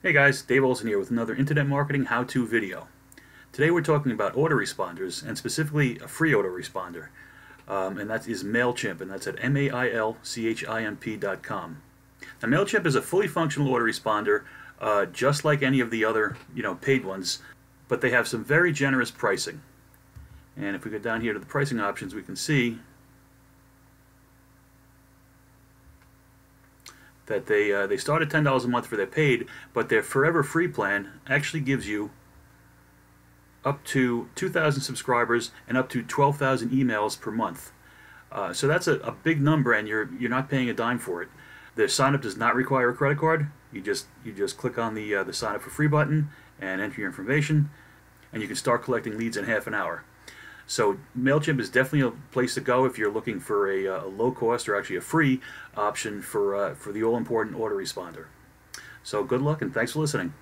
Hey guys, Dave Olsen here with another internet marketing how-to video. Today we're talking about autoresponders and specifically a free autoresponder. Um, and that is MailChimp and that's at M-A-I-L-C-H-I-M-P.com. Now MailChimp is a fully functional autoresponder uh, just like any of the other you know paid ones, but they have some very generous pricing. And if we go down here to the pricing options we can see that they uh, they start at ten dollars a month for their paid, but their forever free plan actually gives you up to 2,000 subscribers and up to 12,000 emails per month. Uh, so that's a, a, big number, and you're you're not paying a dime for it. The sign up does not require a credit card. You just you just click on the uh, the sign up for free button and enter your information, and you can start collecting leads in half an hour. So MailChimp is definitely a place to go if you're looking for a, uh, a low cost or actually a free option for, uh, for the all important autoresponder. So good luck and thanks for listening.